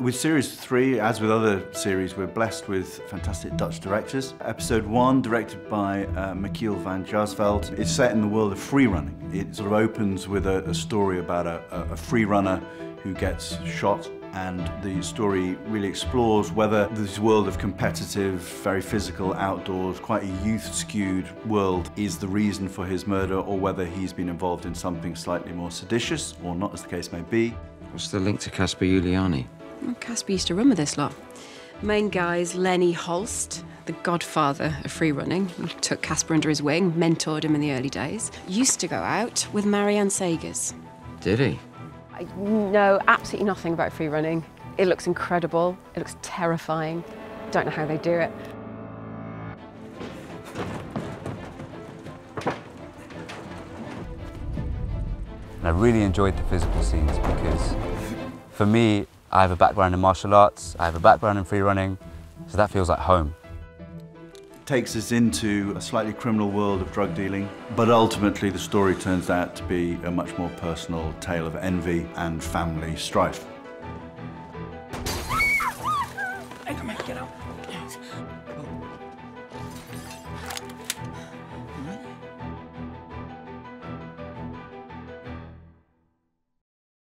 With series three, as with other series, we're blessed with fantastic Dutch directors. Episode one, directed by uh, Michiel van Jaarsveld, is set in the world of free running. It sort of opens with a, a story about a, a, a free runner who gets shot and the story really explores whether this world of competitive, very physical outdoors, quite a youth-skewed world is the reason for his murder or whether he's been involved in something slightly more seditious or not, as the case may be. What's the link to Casper Giuliani? Casper used to run with this lot. Main guy is Lenny Holst, the godfather of free running. He took Casper under his wing, mentored him in the early days. Used to go out with Marianne Sagers. Did he? I know absolutely nothing about free running. It looks incredible. It looks terrifying. Don't know how they do it. And I really enjoyed the physical scenes because for me, I have a background in martial arts, I have a background in free running, so that feels like home. It Takes us into a slightly criminal world of drug dealing, but ultimately the story turns out to be a much more personal tale of envy and family strife. Hey, come on, get up.